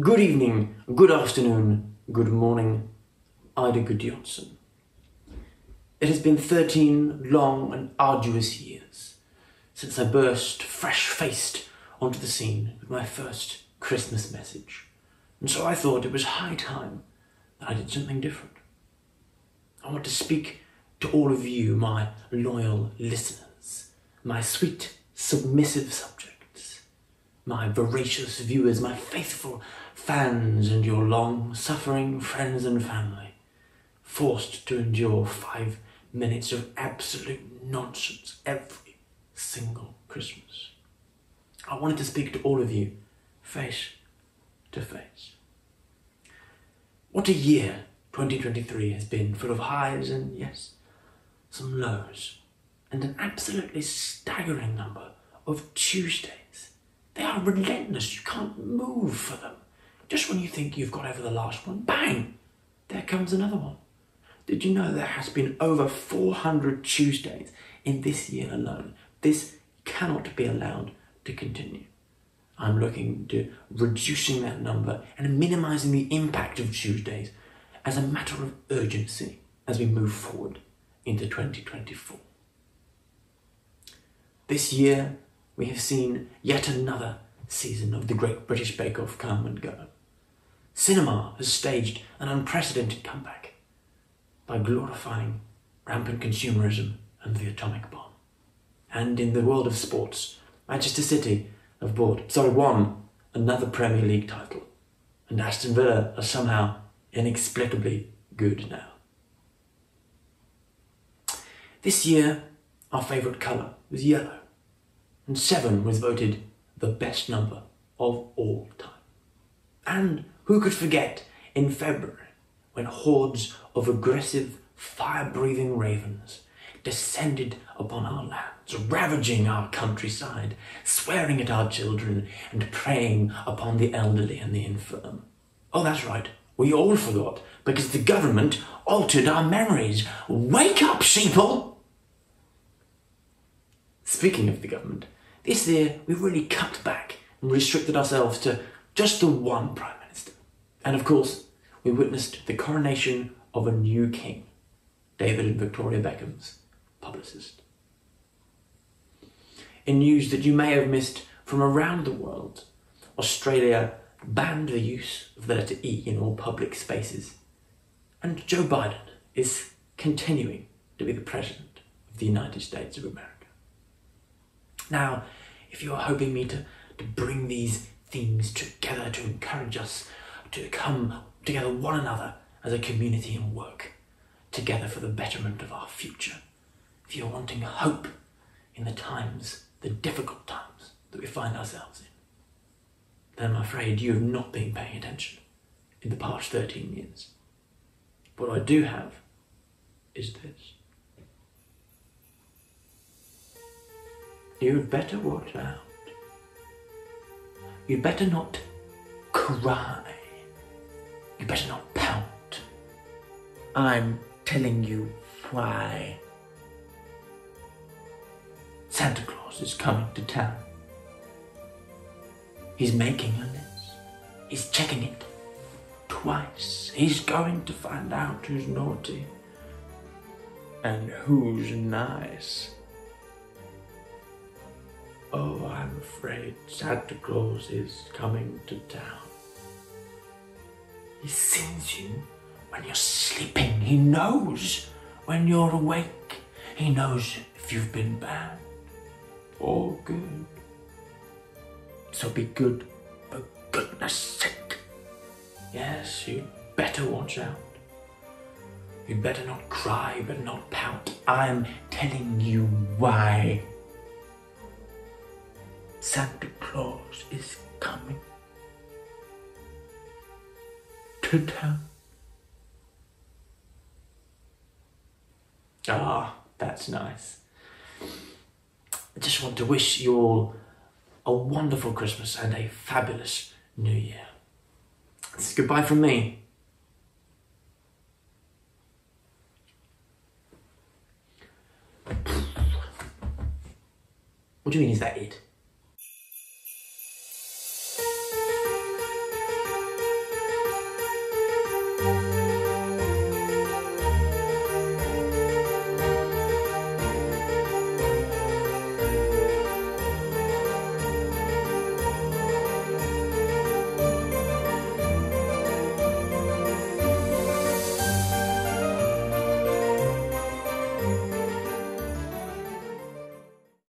Good evening, good afternoon, good morning, Ida Gudjonsson. It has been 13 long and arduous years since I burst fresh faced onto the scene with my first Christmas message, and so I thought it was high time that I did something different. I want to speak to all of you, my loyal listeners, my sweet, submissive my voracious viewers, my faithful fans, and your long suffering friends and family, forced to endure five minutes of absolute nonsense every single Christmas. I wanted to speak to all of you face to face. What a year 2023 has been, full of highs and, yes, some lows, and an absolutely staggering number of Tuesdays. They are relentless, you can't move for them. Just when you think you've got over the last one, bang, there comes another one. Did you know there has been over 400 Tuesdays in this year alone? This cannot be allowed to continue. I'm looking to reducing that number and minimizing the impact of Tuesdays as a matter of urgency as we move forward into 2024. This year, we have seen yet another season of the Great British Bake Off come and go. Cinema has staged an unprecedented comeback by glorifying rampant consumerism and the atomic bomb. And in the world of sports, Manchester City have bought, sorry, won another Premier League title, and Aston Villa are somehow inexplicably good now. This year, our favourite colour was yellow, and seven was voted the best number of all time. And who could forget in February when hordes of aggressive, fire breathing ravens descended upon our lands, ravaging our countryside, swearing at our children, and preying upon the elderly and the infirm? Oh, that's right, we all forgot because the government altered our memories. Wake up, sheeple! Speaking of the government, this year we've really cut back and restricted ourselves to just the one Prime Minister. And of course, we witnessed the coronation of a new king, David and Victoria Beckham's publicist. In news that you may have missed from around the world, Australia banned the use of the letter E in all public spaces. And Joe Biden is continuing to be the President of the United States of America. Now, if you're hoping me to, to bring these themes together to encourage us to come together one another as a community and work together for the betterment of our future, if you're wanting hope in the times, the difficult times that we find ourselves in, then I'm afraid you have not been paying attention in the past 13 years. What I do have is this. You'd better watch out. You'd better not cry. You'd better not pout. I'm telling you why. Santa Claus is coming to town. He's making a list. He's checking it twice. He's going to find out who's naughty and who's nice. Afraid Santa Claus is coming to town. He sees you when you're sleeping. He knows when you're awake. He knows if you've been bad or good. So be good for goodness sake. Yes, you better watch out. You better not cry, but not pout. I'm telling you why. Santa Claus is coming to town. Ah, that's nice. I just want to wish you all a wonderful Christmas and a fabulous New Year. This is goodbye from me. What do you mean, is that it?